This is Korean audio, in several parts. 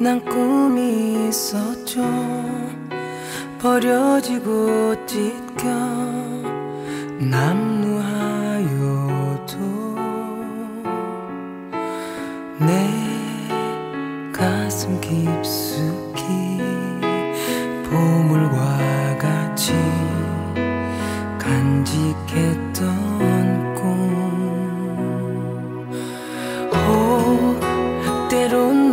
난 꿈이 있었죠. 버려지고 찢겨 남루하여도 내 가슴 깊숙이 보물과 같이 간직했던 꿈 혹 때론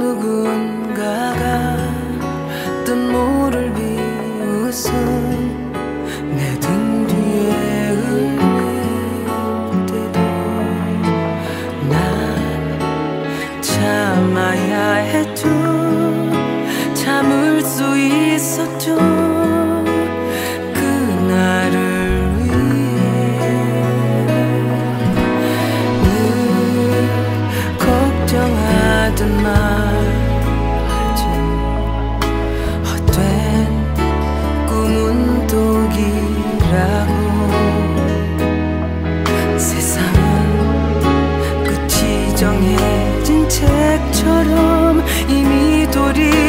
책처럼 이미 돌이